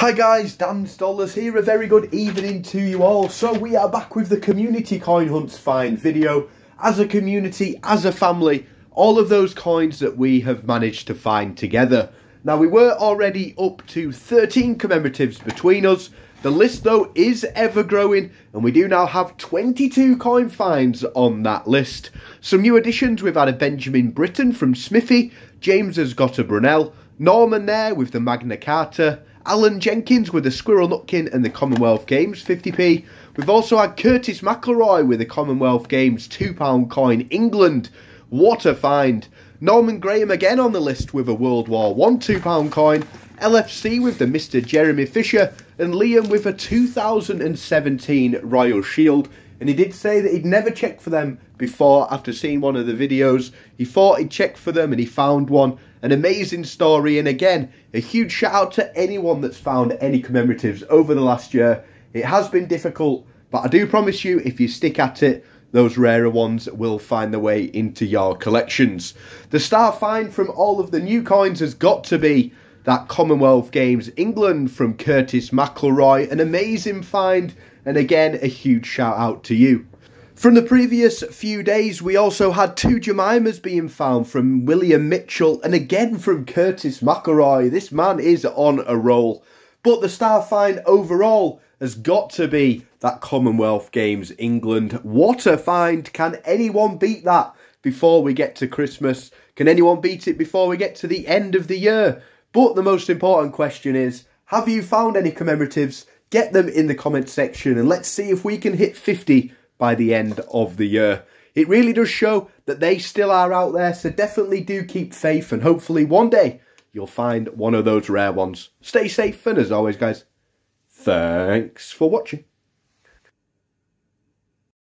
Hi guys, Dans Dollars here, a very good evening to you all. So we are back with the Community Coin Hunts Find video. As a community, as a family, all of those coins that we have managed to find together. Now we were already up to 13 commemoratives between us. The list though is ever growing and we do now have 22 coin finds on that list. Some new additions, we've had a Benjamin Britten from Smithy, James has got a Brunel, Norman there with the Magna Carta, Alan Jenkins with the Squirrel Nutkin and the Commonwealth Games 50p. We've also had Curtis McElroy with the Commonwealth Games £2 coin England. What a find. Norman Graham again on the list with a World War One £2 coin. LFC with the Mr. Jeremy Fisher and Liam with a 2017 Royal Shield. And he did say that he'd never checked for them before after seeing one of the videos. He thought he'd check for them and he found one an amazing story. And again, a huge shout out to anyone that's found any commemoratives over the last year. It has been difficult, but I do promise you, if you stick at it, those rarer ones will find their way into your collections. The star find from all of the new coins has got to be that Commonwealth Games England from Curtis McElroy. An amazing find, and again, a huge shout out to you. From the previous few days, we also had two Jemimas being found from William Mitchell and again from Curtis McElroy. This man is on a roll. But the star find overall has got to be that Commonwealth Games England. What a find. Can anyone beat that before we get to Christmas? Can anyone beat it before we get to the end of the year? But the most important question is, have you found any commemoratives? Get them in the comment section and let's see if we can hit 50 by the end of the year. It really does show that they still are out there, so definitely do keep faith and hopefully one day you'll find one of those rare ones. Stay safe and as always guys, thanks for watching.